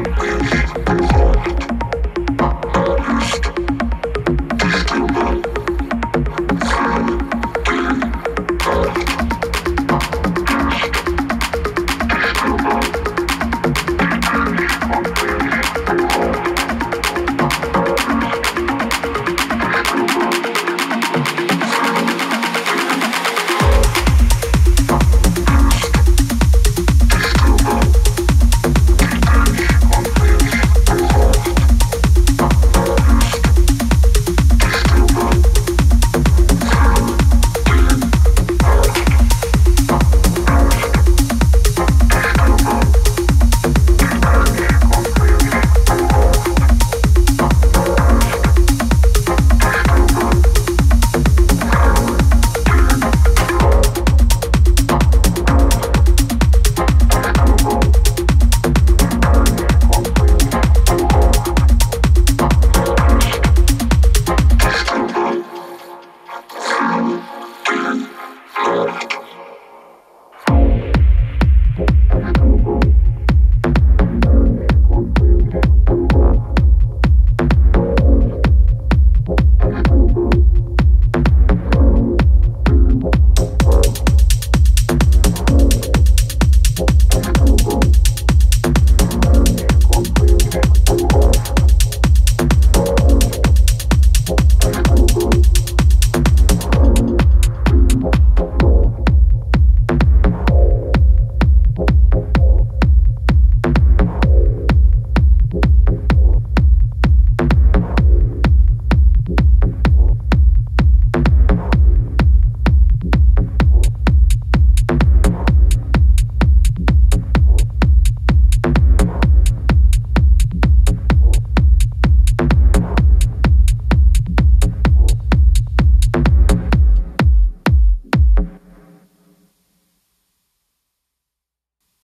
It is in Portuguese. Música